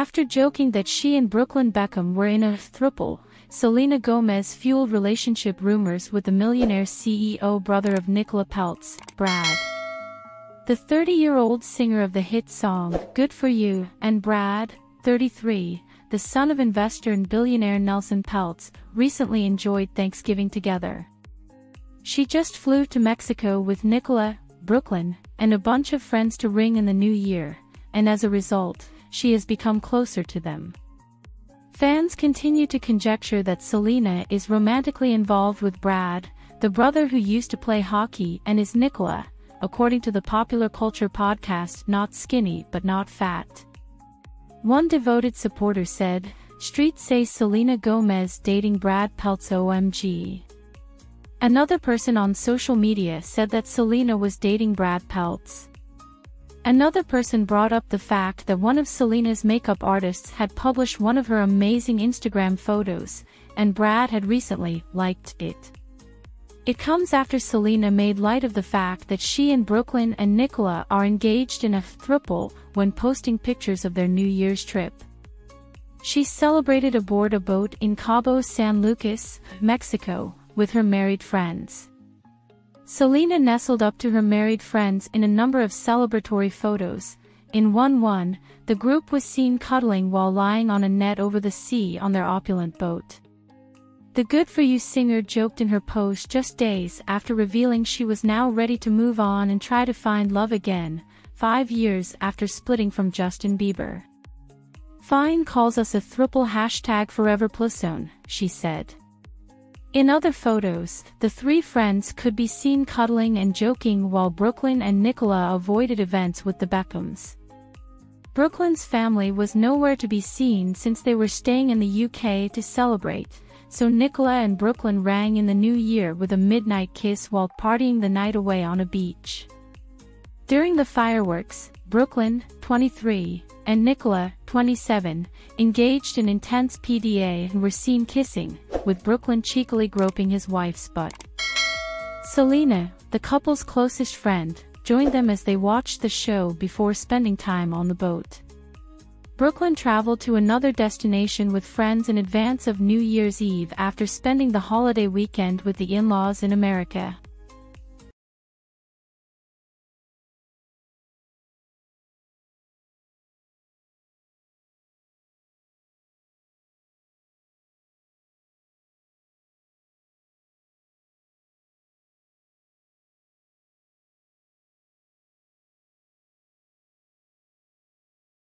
After joking that she and Brooklyn Beckham were in a throuple, Selena Gomez fueled relationship rumors with the millionaire CEO brother of Nicola Peltz, Brad. The 30-year-old singer of the hit song, Good For You, and Brad, 33, the son of investor and billionaire Nelson Peltz, recently enjoyed Thanksgiving together. She just flew to Mexico with Nicola, Brooklyn, and a bunch of friends to ring in the new year, and as a result, she has become closer to them. Fans continue to conjecture that Selena is romantically involved with Brad, the brother who used to play hockey and is Nicola, according to the popular culture podcast Not Skinny But Not Fat. One devoted supporter said, Streets say Selena Gomez dating Brad Peltz OMG. Another person on social media said that Selena was dating Brad Peltz. Another person brought up the fact that one of Selena's makeup artists had published one of her amazing Instagram photos, and Brad had recently liked it. It comes after Selena made light of the fact that she and Brooklyn and Nicola are engaged in a throuple when posting pictures of their New Year's trip. She celebrated aboard a boat in Cabo San Lucas, Mexico, with her married friends. Selena nestled up to her married friends in a number of celebratory photos. In one one, the group was seen cuddling while lying on a net over the sea on their opulent boat. The Good For You singer joked in her post just days after revealing she was now ready to move on and try to find love again, five years after splitting from Justin Bieber. Fine calls us a thruple hashtag forever plusone, she said. In other photos, the three friends could be seen cuddling and joking while Brooklyn and Nicola avoided events with the Beckhams. Brooklyn's family was nowhere to be seen since they were staying in the UK to celebrate, so Nicola and Brooklyn rang in the new year with a midnight kiss while partying the night away on a beach. During the fireworks, Brooklyn, 23, and Nicola, 27, engaged in intense PDA and were seen kissing, with Brooklyn cheekily groping his wife's butt. Selena, the couple's closest friend, joined them as they watched the show before spending time on the boat. Brooklyn traveled to another destination with friends in advance of New Year's Eve after spending the holiday weekend with the in-laws in America.